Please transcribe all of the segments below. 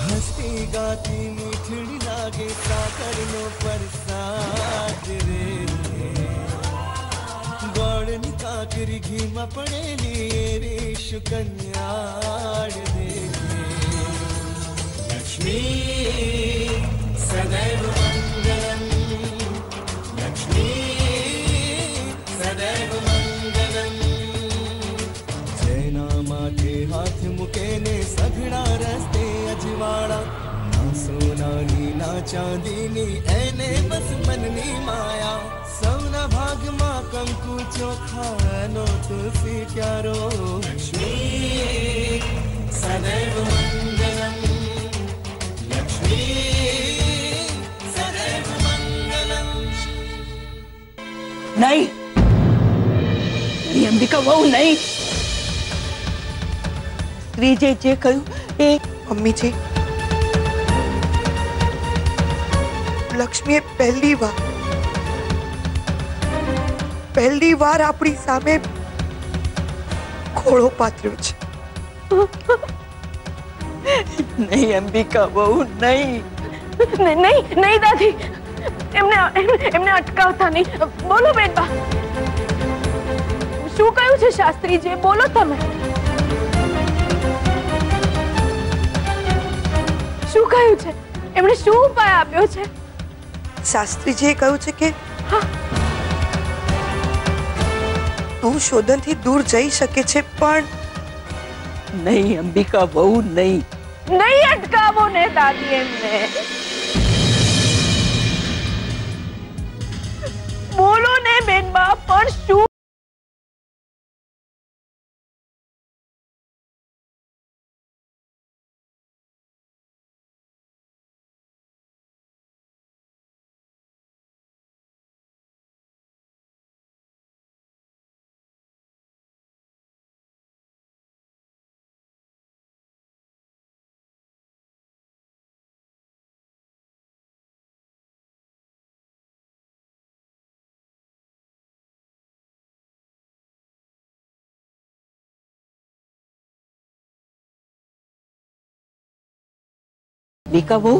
हंसती गाती, मीठड़ी लागे सागर नो प्रसाद रे। गौड़न काकरी घी मपड़े लिए रे शुकन्याड़ दे लक्ष्मी, सदैव मंगलम। केने सघड़ा रस्ते अजवाड़ा। ना सोना, नी ना चांदी, नी एने बस मन नी माया। सौना भाग मा कंकु चोखा नो तुलसी प्यारो। लक्ष्मी सदैव नहीं अंबिका वो नहीं। ત્રીજે જે કહ્યું એ મમ્મીજી લક્ષ્મીએ પહેલી વાર પહેલી વાર આપણી સામે ખોળો પાથર્યો છે નહીં અંબિકા બહુ નહીં નહીં નહીં નહીં દાદી એમને એમને- એમને અટકાવતા નહીં બોલો બેનબા શું કહ્યું છે શાસ્ત્રીજી બોલો તમે શું કહ્યું છે એમણે શું ઉપાય આપ્યો છે શાસ્ત્રીજીએ કહ્યું છે કે તું શોધનથી દૂર જઈ શકે છે પણ નહીં અંબિકા બહુ નહીં નહીં અટકાવો ને દાદી એમને બોલો ને બેનબા પણ શું અંબિકા બહુ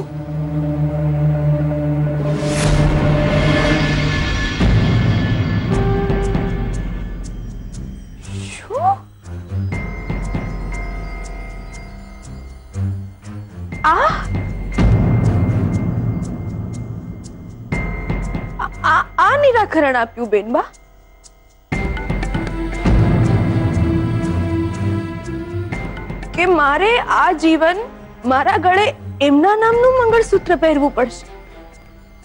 આ આ આ નિરાકરણ આપ્યું બેનબા કે મારે આ જીવન મારા ગળે એમના નામનું મંગળસૂત્ર પહેરવું પડશે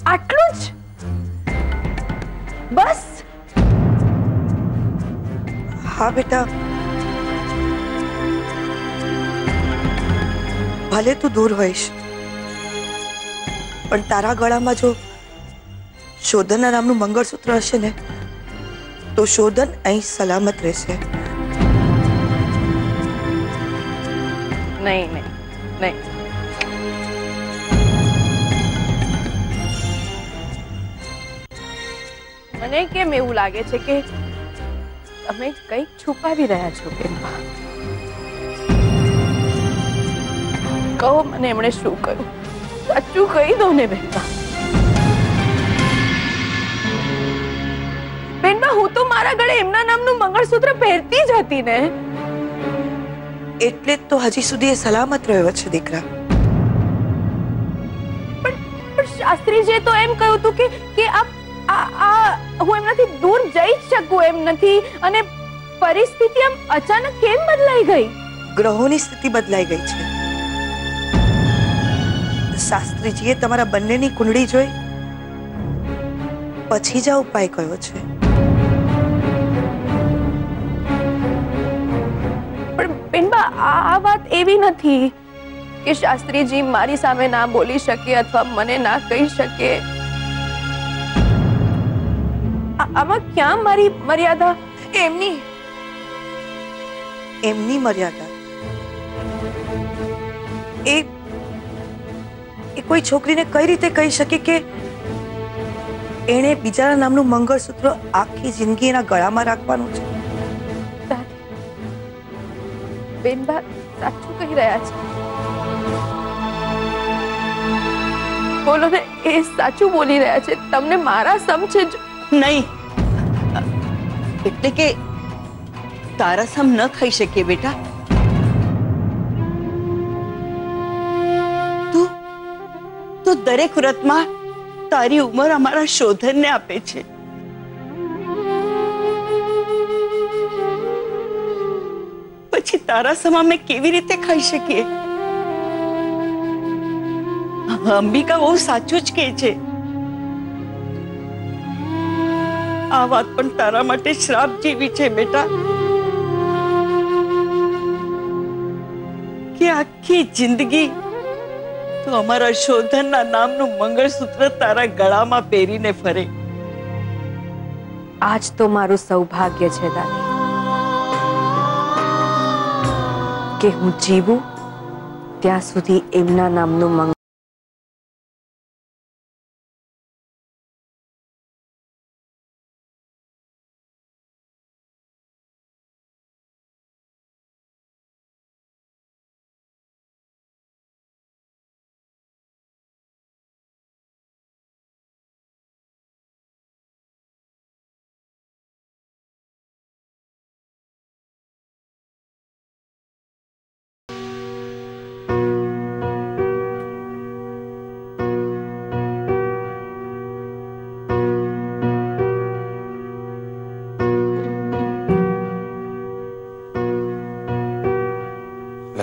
આટલું જ બસ હા બેટા ભલે તું દૂર હોઈશ પણ તારા ગળામાં જો શોધનના નામનું મંગળસૂત્ર હશે ને તો શોધન અહીં સલામત રહેશે નહીં નહીં નહીં મને કેમ એવું લાગે છે કે તમે કંઈક છુપાવી રહ્યા છો બેનબા કહો મને એમણે શું કહ્યું સાચું કહી દો ને બેનબા બેનબા હું તો મારા ગળે એમના નામનું મંગળસૂત્ર પહેરતી જ હતી ને એટલે જ તો હજી સુધી એ સલામત રહ્યો છે દીકરા પણ પણ શાસ્ત્રીજીએ તો એમ કહ્યું હતું કે કે આ આ આ હું એમનાથી દૂર જઈ જ શકું એમ નથી અને પરિસ્થિતિ આમ અચાનક કેમ બદલાઈ ગઈ ગ્રહોની સ્થિતિ બદલાઈ ગઈ છે શાસ્ત્રીજીએ તમારા બંનેની કુંડળી જોઈ પછી જ આ ઉપાય કયો છે પણ બેનબા આ આ વાત એવી નથી કે શાસ્ત્રીજી મારી સામે ના બોલી શકે અથવા મને ના કહી શકે આમાં ક્યાં મારી મર્યાદા એમની એમની મર્યાદા એ એ કોઈ છોકરીને કઈ રીતે કહી શકે કે એણે બીજાના નામનું મંગળસૂત્ર આખી જિંદગી એના ગળામાં રાખવાનું છે બેનબા સાચું કહી રહ્યા છે બોલો ને એ સાચું બોલી રહ્યા છે તમને મારા સમ છે જો નહીં એટલે કે તારા સમ ન ખાઈ શકીએ બેટા. દરેક વ્રતમાં તારી ઉંમર અમારા શોધનને આપે છે. પછી તારા સમા અમે કેવી રીતે ખાઈ શકીએ? અંબિકા બહુ સાચું જ કહે છે. આ વાત પણ તારા માટે શ્રાપ જેવી છે બેટા કે આખી જિંદગી તું અમારા શોધનના નામનું મંગળસૂત્ર તારા ગળામાં પહેરીને ફરે આજ તો મારું સૌભાગ્ય છે દાદી કે હું જીવું ત્યાં સુધી એમના નામનું મંગળ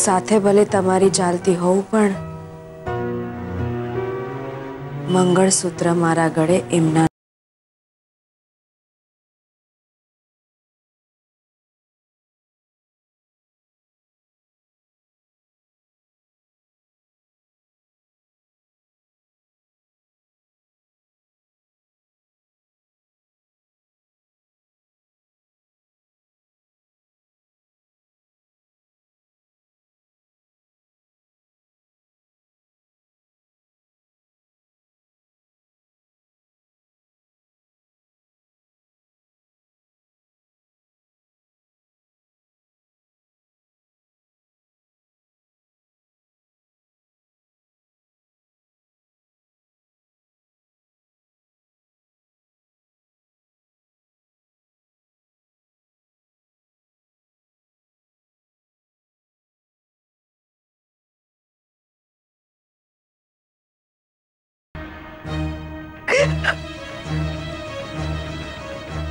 સાથે ભલે તમારી ચાલતી હોઉં પણ મંગળસૂત્ર મારા ગળે એમના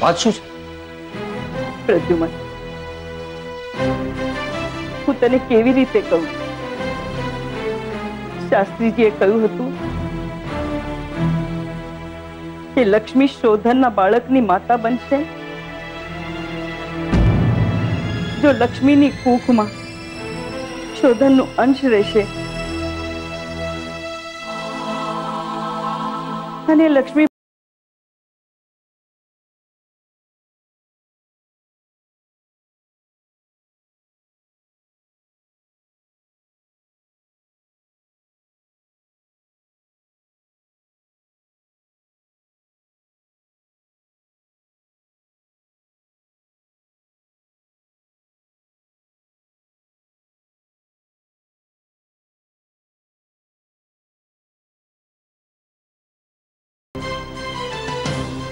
વાત શું છે પ્રદ્યુમન હું તને કેવી રીતે કહું શાસ્ત્રીજીએ કહ્યું હતું કે લક્ષ્મી શોધનના બાળકની માતા બનશે જો લક્ષ્મીની કૂખમાં શોધનનું અંશ રહેશે અને લક્ષ્મી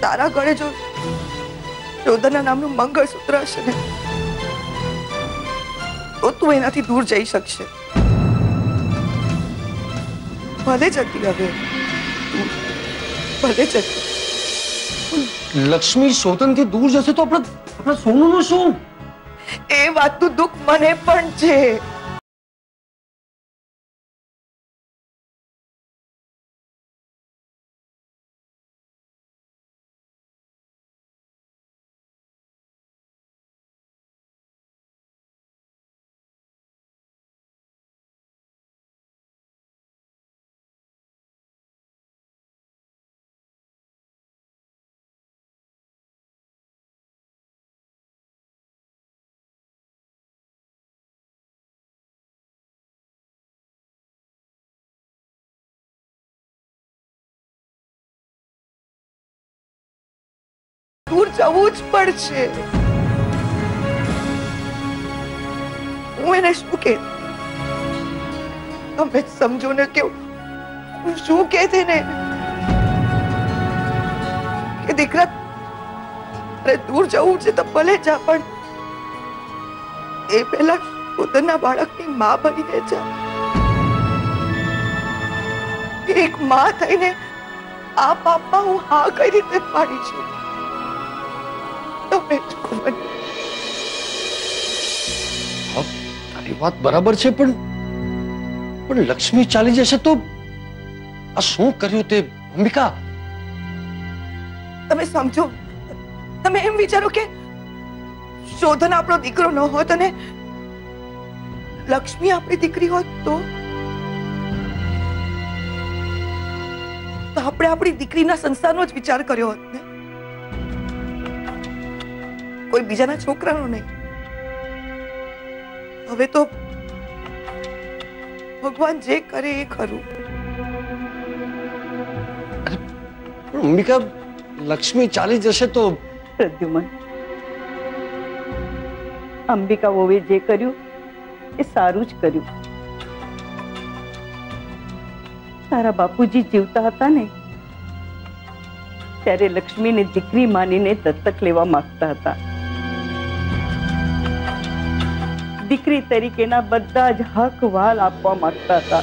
તારા ગળે જો શોધના નામનું મંગળસૂત્ર હશે ને તો તું એનાથી દૂર જઈ શકશે ભલે જતી હવે તું ભલે જતી લક્ષ્મી શોધનથી દૂર જશે તો આપણે આપણા સોનુનું શું એ વાતનું દુઃખ મને પણ છે દૂર જવું જ પડશે હું એને શું કે તમે જ સમજો ને કે હું શું કે છે ને કે દીકરા અરે દૂર જવું છે તો ભલે જા પણ એ પહેલા પોતાના બાળકની મા બનીને જા એક મા થઈને આ પાપમાં હું હા કઈ રીતે પાડી છું તમે જ કહો મને. હા, તારી વાત બરાબર છે પણ પણ લક્ષ્મી ચાલી જશે તો આ શું કર્યું તે અંબિકા? તમે સમજો, તમે એમ વિચારો કે શોધન આપણો દીકરો ન હોત અને લક્ષ્મી આપણી દીકરી હોત તો? આપણે આપણી દીકરીના સંસારનો જ વિચાર કર્યો હોત કોઈ બીજાના છોકરાનો નહીં હવે તો ભગવાન જે કરે એ ખરું પણ અંબિકા લક્ષ્મી ચાલી જશે તો પ્રદ્યુમન અંબિકા વોવે જે કર્યું એ સારું જ કર્યું તારા બાપુજી જીવતા હતા ને ત્યારે લક્ષ્મીને દીકરી માનીને દત્તક લેવા માંગતા હતા દીકરી તરીકેના બધા જ હક વાલ આપવા માંગતા હતા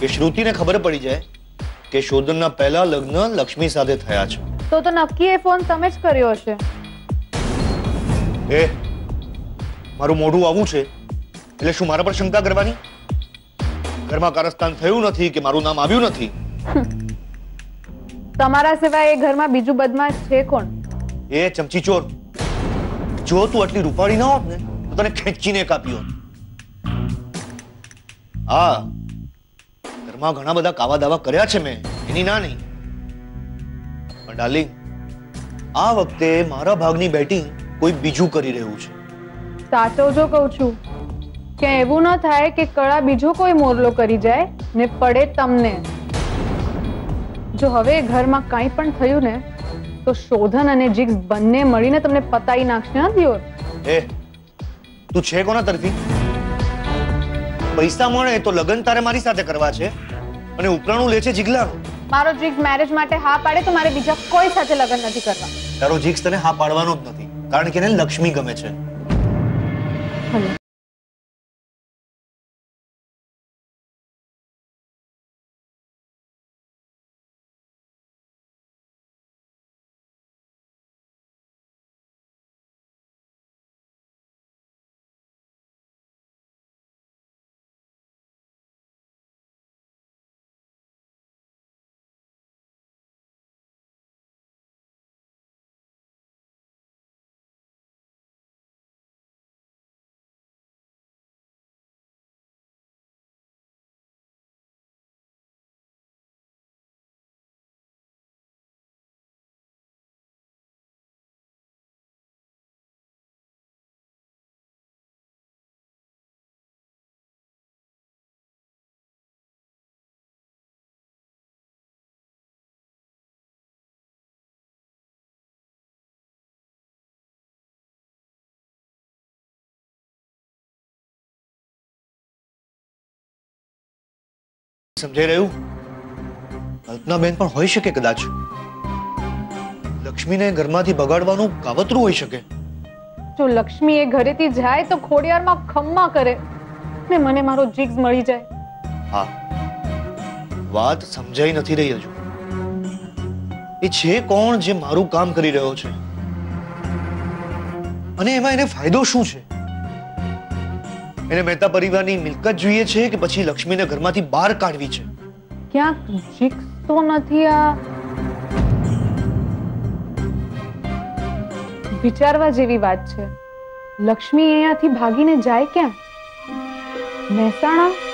કે શ્રુતિને ખબર પડી જાય કે શોધનના પહેલા લગ્ન લક્ષ્મી સાથે થયા છે તો તો નક્કી એ ફોન તમે જ કર્યો હશે એ મારું મોઢું આવું છે એટલે શું મારા પર શંકા કરવાની ઘરમાં કારસ્તાન થયું નથી કે મારું નામ આવ્યું નથી તમારા સિવાય એ ઘરમાં બીજું બદમાશ છે કોણ એ ચમચી ચોર જો તું આટલી રૂપાળી ના હોત ને તો તને ખેંચીને કાપી હોત હા ઘરમાં ઘણા બધા કાવા દાવા કર્યા છે મેં એની ના નહીં પણ ડાર્લિંગ આ વખતે મારા ભાગની બેટિંગ કોઈ બીજું કરી રહ્યું છે સાચવજો કહું છું કે એવું ન થાય કે કળા બીજો કોઈ મોરલો કરી જાય ને પડે તમને જો હવે એ ઘરમાં કાંઈ પણ થયું ને તો શોધન અને જીગ્સ બંને મળીને તમને પતાઈ નાખશે હા દિયોર એ તું છે કોના તરફી પૈસા મળે તો લગ્ન તારે મારી સાથે કરવા છે અને ઉપરાણું લે છે જીગલાનું. મારો જીગ્સ મેરેજ માટે હા પાડે તો મારે બીજા કોઈ સાથે લગ્ન નથી કરવા. તારો જીક્સ તને હા પાડવાનો જ નથી. કારણ કે એને લક્ષ્મી ગમે છે. સમજાઈ રહ્યું કલ્પનાબેન પણ હોઈ શકે કદાચ લક્ષ્મીને ઘરમાંથી બગાડવાનું કાવતરું હોઈ શકે જો લક્ષ્મી એ ઘરેથી જાય તો ખોડિયારમાં ખમ્મા કરે ને મને મારો જીગ્સ મળી જાય હા વાત સમજાઈ નથી રહી હજુ એ છે કોણ જે મારું કામ કરી રહ્યો છે અને એમાં એને ફાયદો શું છે એને મહેતા પરિવારની મિલકત જોઈએ છે કે પછી લક્ષ્મીને ઘરમાંથી બહાર કાઢવી છે ક્યાંક જીગ્સ તો નથી આ વિચારવા જેવી વાત છે લક્ષ્મી અહીંયાથી ભાગીને જાય ક્યાં મહેસાણા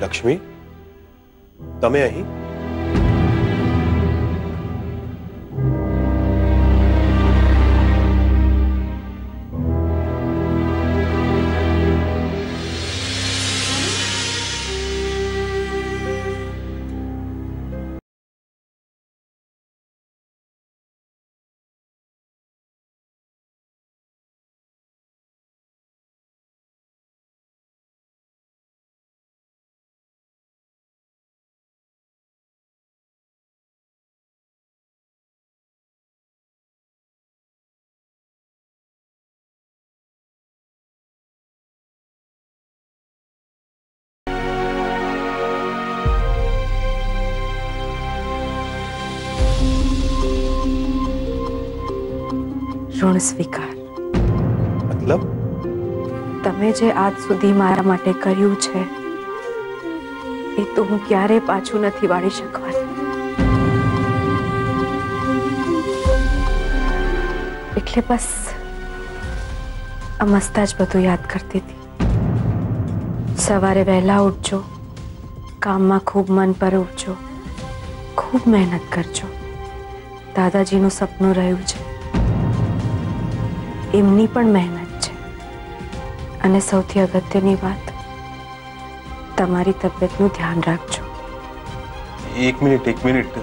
લક્ષ્મી તમે અહીં ઋણ સ્વીકાર મતલબ તમે જે આજ સુધી મારા માટે કર્યું છે એ તો હું ક્યારેય પાછું નથી વાળી શકવાની એટલે બસ આ મસ્તા જ બધું યાદ કરતી હતી સવારે વહેલા ઉઠજો કામમાં ખૂબ મન પર ઉઠજો ખૂબ મહેનત કરજો દાદાજીનું સપનું રહ્યું છે એમની પણ મહેનત છે અને સૌથી અગત્યની વાત તમારી તબિયતનું ધ્યાન રાખજો એક મિનિટ એક મિનિટ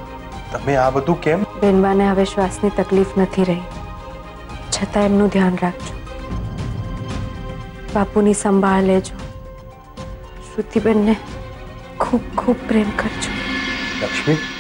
તમે આ બધું કેમ બેનબાને હવે શ્વાસની તકલીફ નથી રહી છતાં એમનું ધ્યાન રાખજો બાપુની સંભાળ લેજો શ્રુતિબેનને ખૂબ ખૂબ પ્રેમ કરજો લક્ષ્મી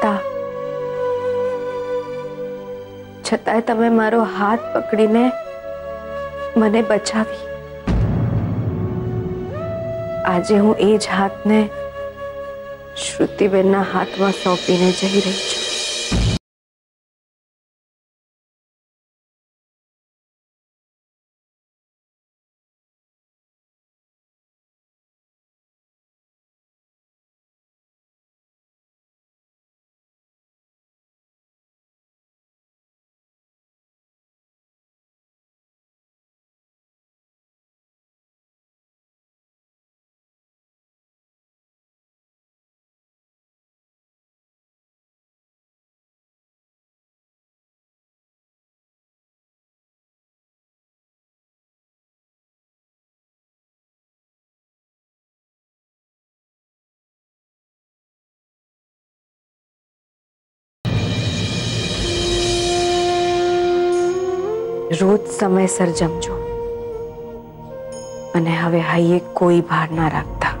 હતા છતાંય તમે મારો હાથ પકડીને મને બચાવી આજે હું એ જ હાથને શ્રુતિબેનના હાથમાં સોંપીને જઈ રહી છું રોજ સમયસર જમજો અને હવે હૈયે કોઈ ભાર ના રાખતા